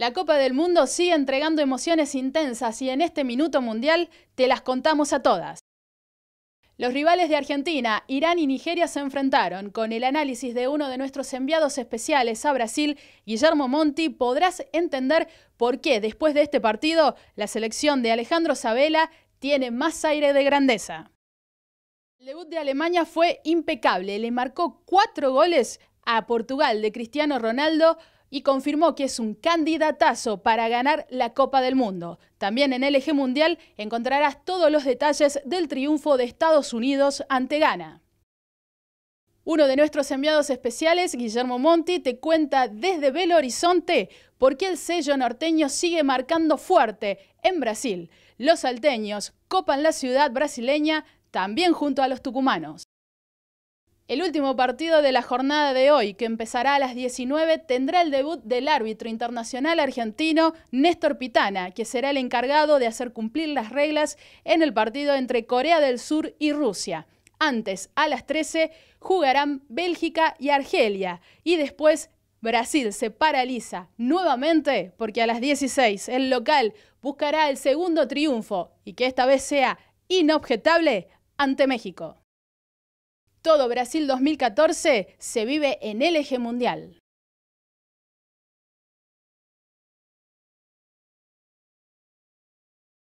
La Copa del Mundo sigue entregando emociones intensas y en este minuto mundial te las contamos a todas. Los rivales de Argentina, Irán y Nigeria se enfrentaron. Con el análisis de uno de nuestros enviados especiales a Brasil, Guillermo Monti, podrás entender por qué después de este partido la selección de Alejandro Sabela tiene más aire de grandeza. El debut de Alemania fue impecable, le marcó cuatro goles a Portugal de Cristiano Ronaldo y confirmó que es un candidatazo para ganar la Copa del Mundo. También en el eje mundial encontrarás todos los detalles del triunfo de Estados Unidos ante Ghana. Uno de nuestros enviados especiales, Guillermo Monti, te cuenta desde Belo Horizonte por qué el sello norteño sigue marcando fuerte en Brasil. Los salteños copan la ciudad brasileña también junto a los tucumanos. El último partido de la jornada de hoy, que empezará a las 19, tendrá el debut del árbitro internacional argentino Néstor Pitana, que será el encargado de hacer cumplir las reglas en el partido entre Corea del Sur y Rusia. Antes, a las 13, jugarán Bélgica y Argelia. Y después, Brasil se paraliza nuevamente porque a las 16 el local buscará el segundo triunfo y que esta vez sea inobjetable ante México. Todo Brasil 2014 se vive en el eje mundial.